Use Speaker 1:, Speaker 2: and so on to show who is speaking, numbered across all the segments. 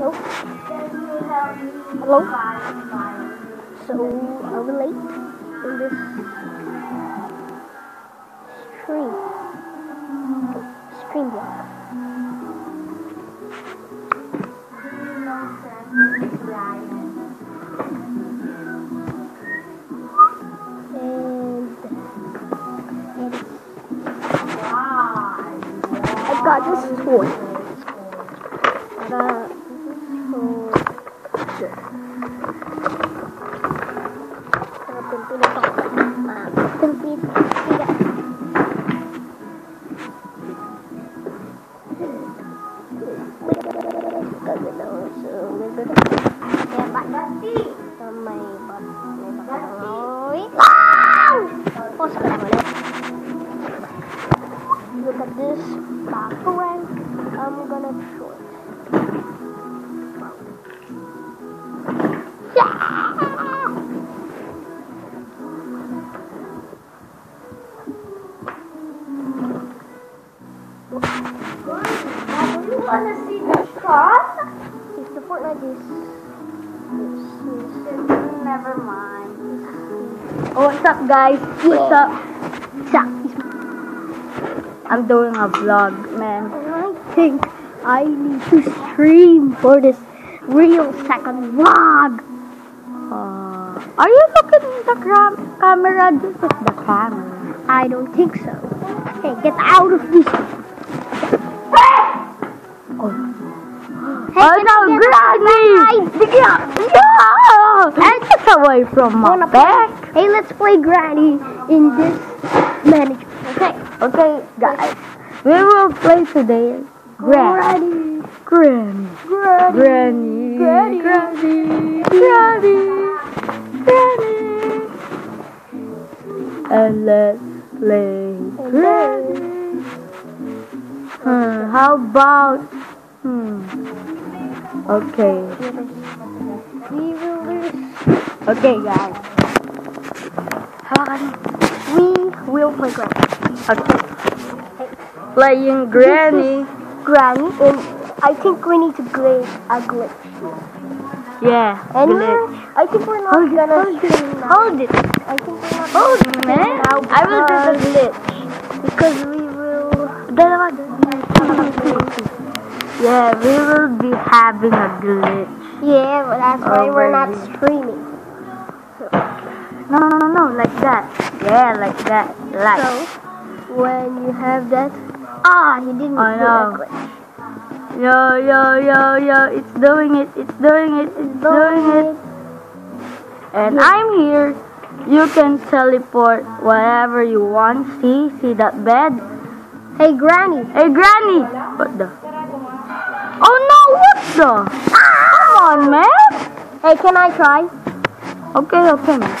Speaker 1: Hello? Hello? So, we late in this stream? Stream block. And it's, I got this toy. Look at this background. I'm gonna
Speaker 2: Oh, what's up, guys? What's up? I'm doing a vlog, man.
Speaker 1: I think I need to stream for this real second vlog.
Speaker 2: Uh, are you looking at the cram- camera? This is the camera.
Speaker 1: I don't think so. Hey, get out of this.
Speaker 2: Oh,
Speaker 1: Hey,
Speaker 2: oh no, Granny! Bigla! No! Get away from my back!
Speaker 1: Hey, let's play Granny in this manager. Okay.
Speaker 2: Okay, guys. We will play today Granny.
Speaker 1: Granny.
Speaker 2: Granny.
Speaker 1: Granny.
Speaker 2: Granny.
Speaker 1: Granny.
Speaker 2: Granny. Granny. And let's play Granny. Hmm, how about... Hmm. Okay.
Speaker 1: We will lose.
Speaker 2: Okay, guys. Hawakan mo.
Speaker 1: We will play Granny.
Speaker 2: Okay. Playing Granny.
Speaker 1: Granny, and I think we need to play a glitch.
Speaker 2: Yeah,
Speaker 1: And we're,
Speaker 2: glitch.
Speaker 1: I think we're not
Speaker 2: Hold it,
Speaker 1: gonna
Speaker 2: hold it. Hold it.
Speaker 1: I think we're not
Speaker 2: Hold
Speaker 1: gonna
Speaker 2: it, man.
Speaker 1: now
Speaker 2: I will do the glitch.
Speaker 1: Because we will.
Speaker 2: Yeah, we will be having a glitch.
Speaker 1: Yeah, but that's why
Speaker 2: Oh,
Speaker 1: we're not streaming.
Speaker 2: No, no, no, no, like that. Yeah, like that. Like.
Speaker 1: So, when you have that. Ah, he didn't
Speaker 2: I
Speaker 1: do
Speaker 2: know.
Speaker 1: a glitch.
Speaker 2: Yo, yo, yo, yo, it's doing it, it's doing it, it's doing it. And I'm here. You can teleport wherever you want. See, see that bed?
Speaker 1: Hey, Granny.
Speaker 2: Hey, Granny! What the? Oh no, what the? Come on, man!
Speaker 1: Hey, can I try?
Speaker 2: Okay, okay, man.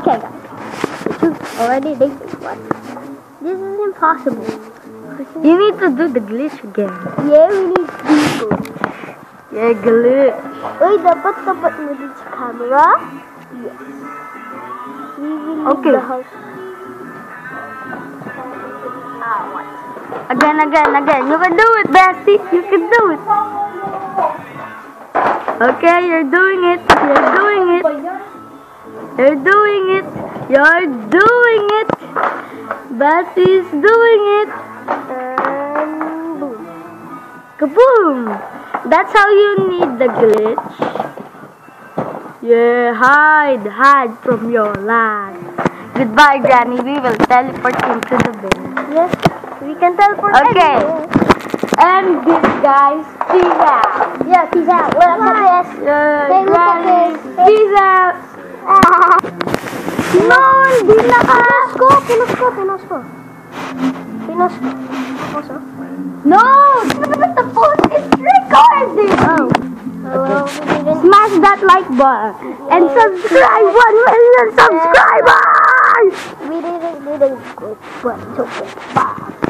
Speaker 1: Okay, guys. Already did this one. This is impossible.
Speaker 2: You need to do the glitch again.
Speaker 1: Yeah, we need to do it.
Speaker 2: Yeah, glitch.
Speaker 1: Uy, dapat tapat mo din sa camera. Yes. We will
Speaker 2: Okay.
Speaker 1: the house. Ah, what?
Speaker 2: Again, again, again. You can do it, Bessie. You can do it. Okay, you're doing it. You're doing it. You're doing it. You're doing it. Bessie's doing it.
Speaker 1: And boom.
Speaker 2: Kaboom! That's how you need the glitch. Yeah, hide, hide from your life. Goodbye, Granny. We will teleport into the bed.
Speaker 1: Yes, we can teleport
Speaker 2: Okay.
Speaker 1: anywhere.
Speaker 2: And this guys, peace out.
Speaker 1: Yeah, peace out. Look at this.
Speaker 2: Yeah,
Speaker 1: look at
Speaker 2: Granny,
Speaker 1: this.
Speaker 2: peace out.
Speaker 1: Ah. Ah.
Speaker 2: No, hindi na ka.
Speaker 1: Pinos ko, pinos ko, pinos ko. Pinos ko.
Speaker 2: No, the phone is recording.
Speaker 1: Oh. Didn't.
Speaker 2: Smash that like button and subscribe 1 million subscribers.
Speaker 1: We didn't, didn't go, but it's okay. Bye.